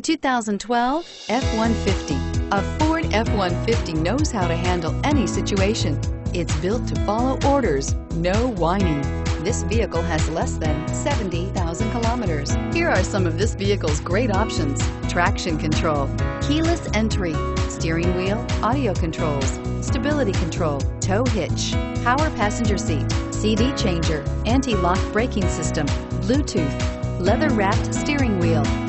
2012 F-150. A Ford F-150 knows how to handle any situation. It's built to follow orders, no whining. This vehicle has less than 70,000 kilometers. Here are some of this vehicle's great options. Traction control, keyless entry, steering wheel, audio controls, stability control, tow hitch, power passenger seat, CD changer, anti-lock braking system, Bluetooth, leather-wrapped steering wheel.